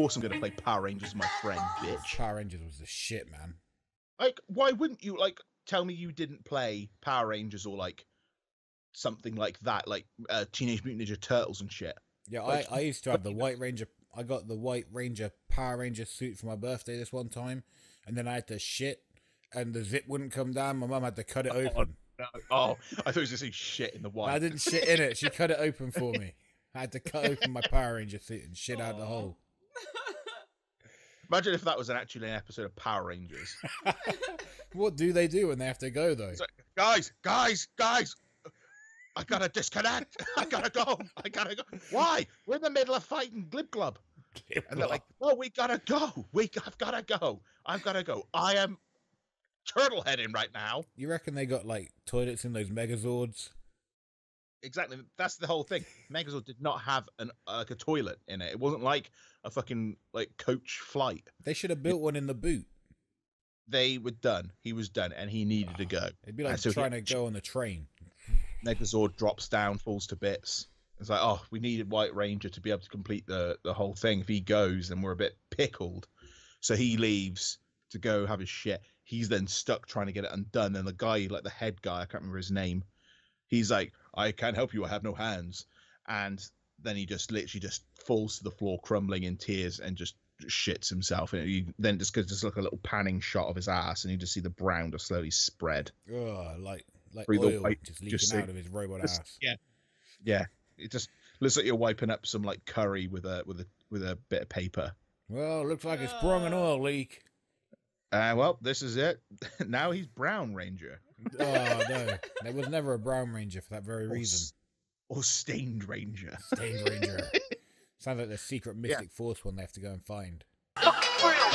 course I'm gonna play Power Rangers with my friend, bitch. Power Rangers was the shit, man. Like, why wouldn't you like tell me you didn't play Power Rangers or like something like that, like uh, Teenage Mutant Ninja Turtles and shit? Yeah, Like, I, I used to have the White Ranger. I got the White Ranger Power Ranger suit for my birthday this one time, and then I had to shit, and the zip wouldn't come down. My mum had to cut it open. Oh, I thought you were gonna say shit in the white. I didn't shit in it. She cut it open for me. I had to cut open my Power Ranger suit and shit out the hole. Imagine if that was an actually an episode of Power Rangers. What do they do when they have to go though? Like, guys, guys, guys, I gotta disconnect. I gotta go. I gotta go. Why? We're in the middle of fighting Glib Glub. And they're like, no, we gotta go. We I've gotta go. I've gotta go. I am turtle heading right now. you reckon they got like toilets in those Megazords? Exactly. That's the whole thing. Megazord did not have an like a toilet in it. It wasn't like a fucking like coach flight. They should have built one in the boot. They were done. He was done, and he needed to ah, go. It'd be like so he- trying to go on the train. Megazord drops down, falls to bits. It's like, oh, we needed White Ranger to be able to complete the the whole thing. If he goes, then we're a bit pickled. So he leaves to go have his shit. He's then stuck trying to get it undone. And the guy, like the head guy, I can't remember his name. He's like, I can't help you. I have no hands. And then he just literally just falls to the floor, crumbling in tears, and just shits himself. And you, then just goes just like a little panning shot of his ass, and you just see the brown just slowly spread. Ugh, like like Through the oil white- just leaking just out see- of his robot just- ass. yeah. Yeah, it just looks like you're wiping up some like curry with a with a with a bit of paper. Well, looks like it's sprung an oil leak. Uh, well, this is it. now he's Brown Ranger Oh no, there was never a Brown Ranger for that very or, reason. s- or Stained Ranger. Stained Ranger. Sounds like the secret Mystic Force one they have to go and find. Look for your